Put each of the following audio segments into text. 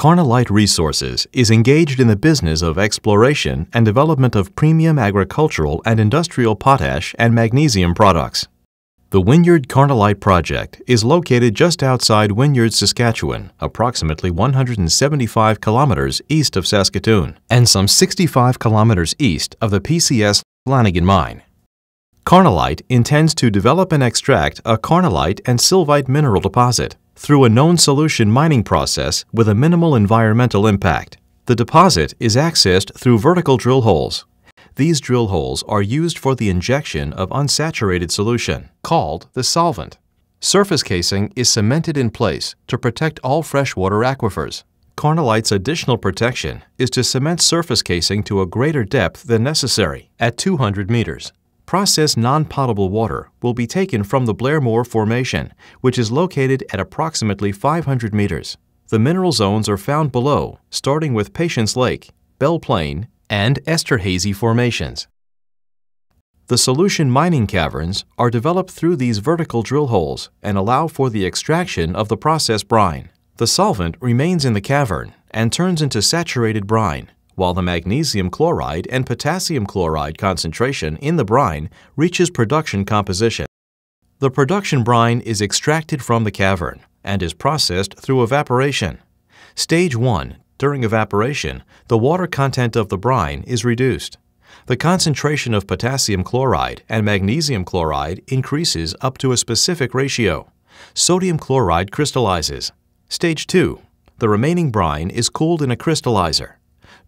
Karnalyte Resources is engaged in the business of exploration and development of premium agricultural and industrial potash and magnesium products. The Wynyard Carnallite project is located just outside Wynyard, Saskatchewan, approximately 175 kilometers east of Saskatoon, and some 65 kilometers east of the PCS Lanigan mine. Karnalyte intends to develop and extract a carnallite and sylvite mineral deposit through a known solution mining process with a minimal environmental impact. The deposit is accessed through vertical drill holes. These drill holes are used for the injection of unsaturated solution, called the solvent. Surface casing is cemented in place to protect all freshwater aquifers. Karnalyte's additional protection is to cement surface casing to a greater depth than necessary, at 200 meters processed non-potable water will be taken from the Blairmore Formation, which is located at approximately 500 meters. The mineral zones are found below, starting with Patience Lake, Belle Plaine, and Esterhazy formations. The solution mining caverns are developed through these vertical drill holes and allow for the extraction of the processed brine. The solvent remains in the cavern and turns into saturated brine, while the magnesium chloride and potassium chloride concentration in the brine reaches production composition. The production brine is extracted from the cavern and is processed through evaporation. Stage 1. During evaporation, the water content of the brine is reduced. The concentration of potassium chloride and magnesium chloride increases up to a specific ratio. Sodium chloride crystallizes. Stage 2. The remaining brine is cooled in a crystallizer.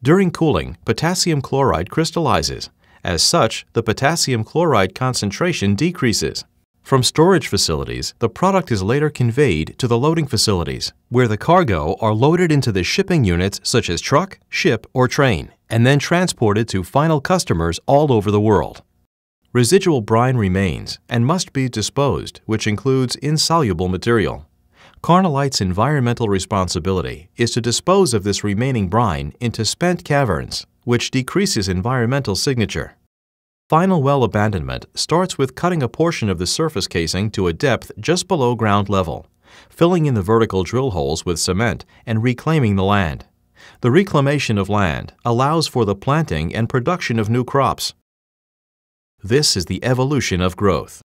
During cooling, potassium chloride crystallizes. As such, the potassium chloride concentration decreases. From storage facilities, the product is later conveyed to the loading facilities, where the cargo are loaded into the shipping units such as truck, ship, or train, and then transported to final customers all over the world. Residual brine remains and must be disposed, which includes insoluble material. Karnalyte's environmental responsibility is to dispose of this remaining brine into spent caverns, which decreases environmental signature. Final well abandonment starts with cutting a portion of the surface casing to a depth just below ground level, filling in the vertical drill holes with cement and reclaiming the land. The reclamation of land allows for the planting and production of new crops. This is the evolution of growth.